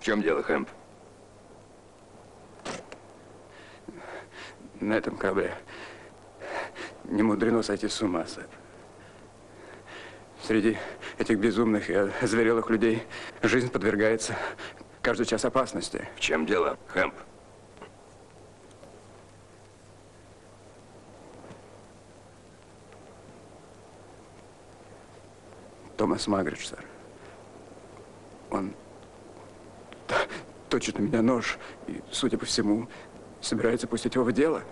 В чем дело, Хэмп? На этом корабле не мудрено сойти с ума, Сэп. Среди этих безумных и озверелых людей жизнь подвергается каждый час опасности. В чем дело, Хэмп? Томас Магридж, сэр. Он точит на меня нож и, судя по всему, собирается пустить его в дело.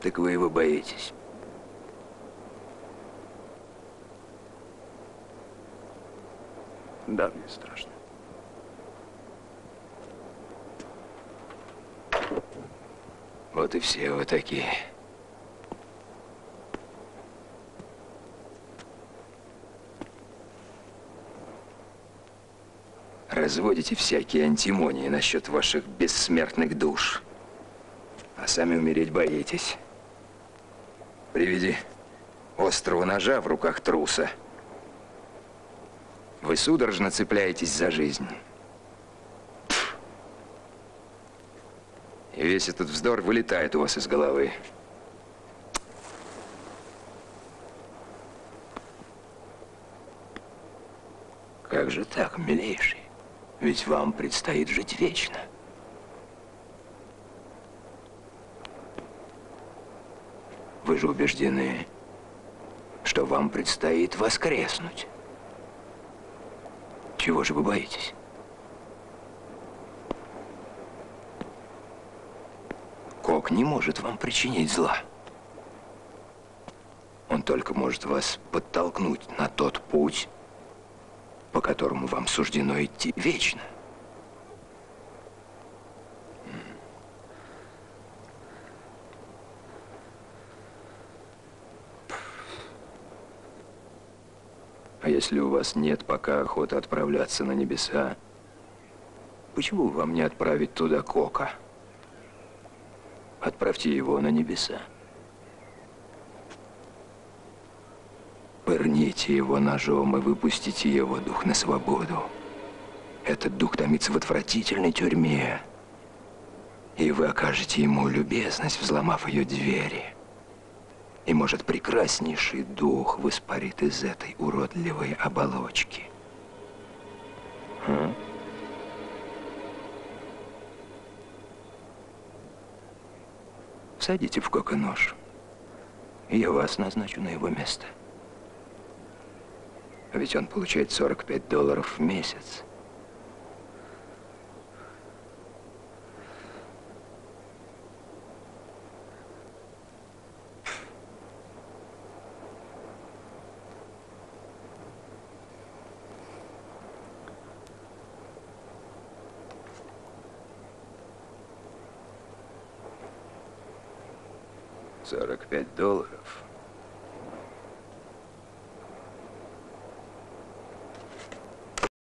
Так вы его боитесь? Да, мне страшно. Вот и все вы такие. Разводите всякие антимонии насчет ваших бессмертных душ. А сами умереть боитесь. При виде острого ножа в руках труса вы судорожно цепляетесь за жизнь. И весь этот вздор вылетает у вас из головы. Как же так, милейший? Ведь вам предстоит жить вечно. Вы же убеждены, что вам предстоит воскреснуть. Чего же вы боитесь? Кок не может вам причинить зла. Он только может вас подтолкнуть на тот путь, по которому вам суждено идти вечно. А если у вас нет пока охоты отправляться на небеса, почему вам не отправить туда Кока? Отправьте его на небеса. Пырните его ножом и выпустите его дух на свободу. Этот дух томится в отвратительной тюрьме. И вы окажете ему любезность, взломав ее двери. И, может, прекраснейший дух воспарит из этой уродливой оболочки. А? Садите в кока нож. Я вас назначу на его место. А ведь он получает 45 долларов в месяц. Сорок пять долларов.